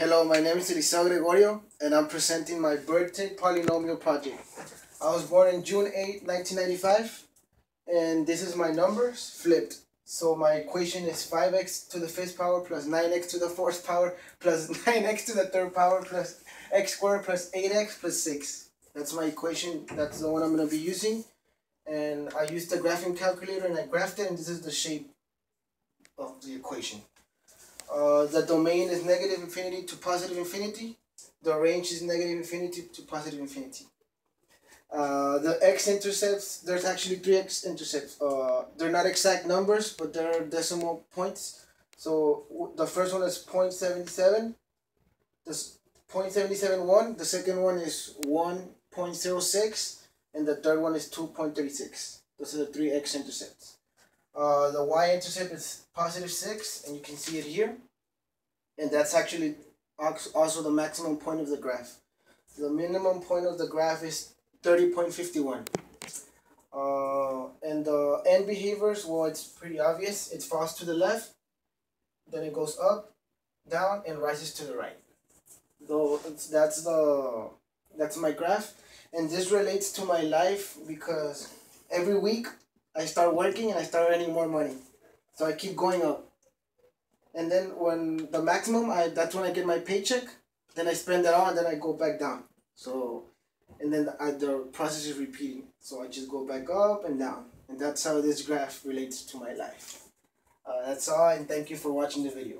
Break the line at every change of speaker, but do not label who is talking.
Hello, my name is Eliseo Gregorio, and I'm presenting my birthday polynomial project. I was born in June 8, 1995, and this is my numbers flipped. So my equation is 5x to the fifth power plus 9x to the fourth power plus 9x to the third power plus x squared plus 8x plus 6. That's my equation. That's the one I'm going to be using. And I used the graphing calculator and I graphed it, and this is the shape of the equation. Uh, the domain is negative infinity to positive infinity. The range is negative infinity to positive infinity. Uh, the x-intercepts, there's actually three x-intercepts. Uh, they're not exact numbers, but they're decimal points. So the first one is 0.77. This 0.771. The second one is 1.06. And the third one is 2.36. Those are the three x-intercepts. Uh, the y-intercept is positive 6, and you can see it here. And that's actually also the maximum point of the graph. The minimum point of the graph is 30.51. Uh, and the end behaviors, well, it's pretty obvious. It falls to the left, then it goes up, down, and rises to the right. Though that's the that's my graph, and this relates to my life because every week I start working and I start earning more money. So I keep going up. And then when the maximum, I that's when I get my paycheck. Then I spend it all and then I go back down. So, and then the, the process is repeating. So I just go back up and down. And that's how this graph relates to my life. Uh, that's all and thank you for watching the video.